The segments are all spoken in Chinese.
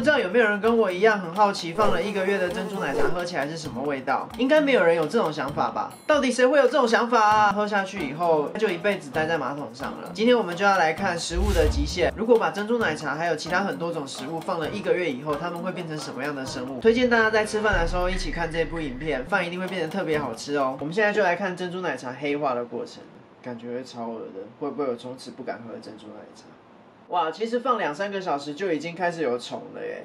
不知道有没有人跟我一样很好奇，放了一个月的珍珠奶茶喝起来是什么味道？应该没有人有这种想法吧？到底谁会有这种想法啊？喝下去以后就一辈子待在马桶上了。今天我们就要来看食物的极限。如果把珍珠奶茶还有其他很多种食物放了一个月以后，它们会变成什么样的生物？推荐大家在吃饭的时候一起看这部影片，饭一定会变得特别好吃哦。我们现在就来看珍珠奶茶黑化的过程，感觉会超恶的，会不会有从此不敢喝珍珠奶茶？哇，其实放两三个小时就已经开始有虫了耶。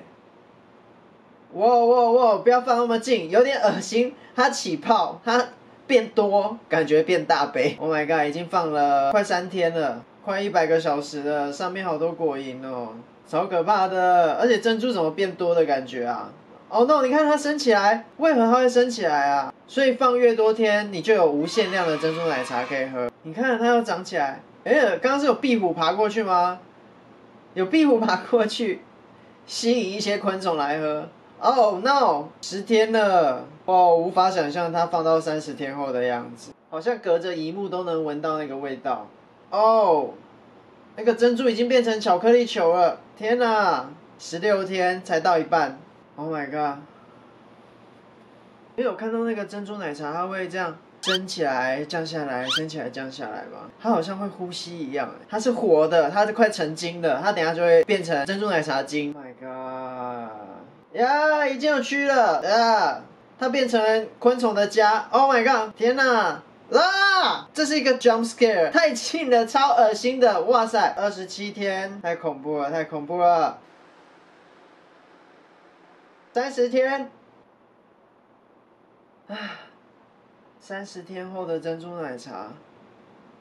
哇哇哇！不要放那么近，有点恶心。它起泡，它变多，感觉变大杯。Oh my god！已经放了快三天了，快一百个小时了，上面好多果蝇哦，超可怕的。而且珍珠怎么变多的感觉啊？Oh no！你看它升起来，为何它会升起来啊？所以放越多天，你就有无限量的珍珠奶茶可以喝。你看它又长起来，哎，刚刚是有壁虎爬过去吗？有壁虎爬过去，吸引一些昆虫来喝。Oh no！十天了，哦，无法想象它放到三十天后的样子，好像隔着荧幕都能闻到那个味道。哦，那个珍珠已经变成巧克力球了，天哪！十六天才到一半，Oh my god！没有看到那个珍珠奶茶，它会这样升起来、降下来、升起来、降下来吗？它好像会呼吸一样，它是活的，它是快成精的，它等下就会变成珍珠奶茶精。My god！呀，已经有蛆了呀！它变成昆虫的家。Oh my god！天哪！啊！这是一个 jump scare，太近了，超恶心的！哇塞，二十七天，太恐怖了，太恐怖了！三十天，唉，三十天后的珍珠奶茶。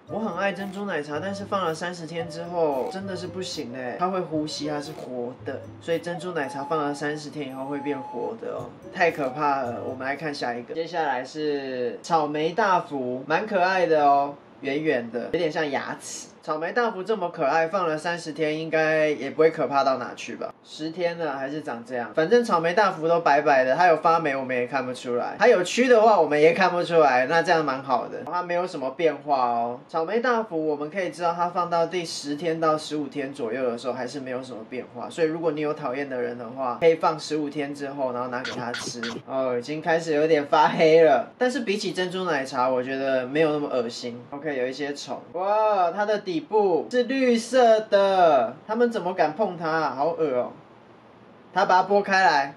我很爱珍珠奶茶，但是放了三十天之后真的是不行嘞，它会呼吸，它是活的，所以珍珠奶茶放了三十天以后会变活的哦，太可怕了。我们来看下一个，接下来是草莓大福，蛮可爱的哦，圆圆的，有点像牙齿。草莓大福这么可爱，放了三十天应该也不会可怕到哪去吧？十天了还是长这样，反正草莓大福都白白的，它有发霉我们也看不出来，它有蛆的话我们也看不出来，那这样蛮好的，它没有什么变化哦。草莓大福我们可以知道它放到第十天到十五天左右的时候还是没有什么变化，所以如果你有讨厌的人的话，可以放十五天之后然后拿给他吃。哦，已经开始有点发黑了，但是比起珍珠奶茶，我觉得没有那么恶心。OK，有一些虫，哇，它的底。底部是绿色的，他们怎么敢碰它？好恶哦！他把它剥开来，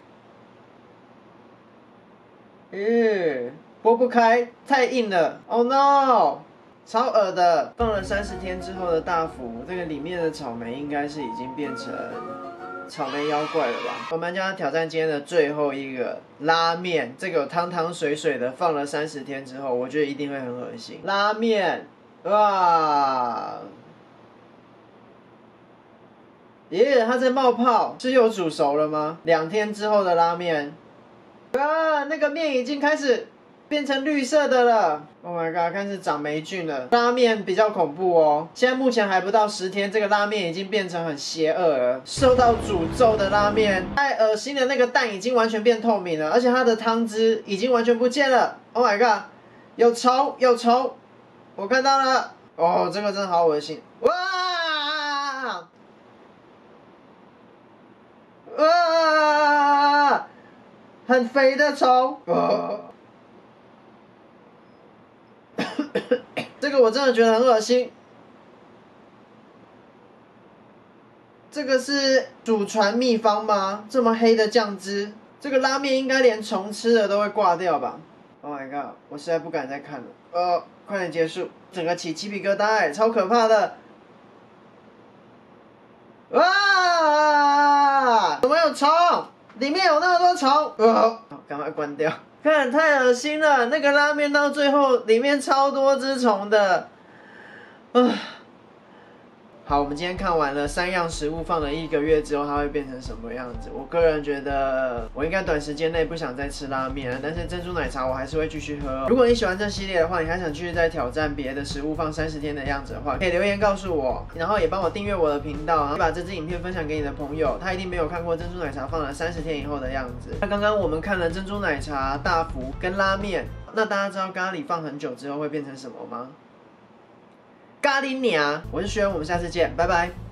咦，剥不开，太硬了。Oh no，超恶的！放了三十天之后的大福，这个里面的草莓应该是已经变成草莓妖怪了吧？我们将要挑战今天的最后一个拉面，这个汤汤水水的，放了三十天之后，我觉得一定会很恶心。拉面。哇！耶，它在冒泡，是又煮熟了吗？两天之后的拉面，啊，那个面已经开始变成绿色的了。Oh my god，开始长霉菌了。拉面比较恐怖哦。现在目前还不到十天，这个拉面已经变成很邪恶了，受到诅咒的拉面。太恶心的那个蛋已经完全变透明了，而且它的汤汁已经完全不见了。Oh my god，有虫，有虫。我看到了，哦，这个真的好恶心，哇，哇，很肥的虫，这个我真的觉得很恶心，这个是祖传秘方吗？这么黑的酱汁，这个拉面应该连虫吃了都会挂掉吧。？Oh my god，我实在不敢再看了，呃。快点结束，整个起鸡皮疙瘩，超可怕的！哇，怎么有虫？里面有那么多虫！好，赶快关掉。看，太恶心了，那个拉面到最后里面超多只虫的，啊。好，我们今天看完了三样食物放了一个月之后它会变成什么样子。我个人觉得我应该短时间内不想再吃拉面了，但是珍珠奶茶我还是会继续喝。如果你喜欢这系列的话，你还想继续再挑战别的食物放三十天的样子的话，可以留言告诉我，然后也帮我订阅我的频道，然后把这支影片分享给你的朋友，他一定没有看过珍珠奶茶放了三十天以后的样子。那刚刚我们看了珍珠奶茶、大福跟拉面，那大家知道咖喱放很久之后会变成什么吗？咖喱鸟，我是轩，我们下次见，拜拜。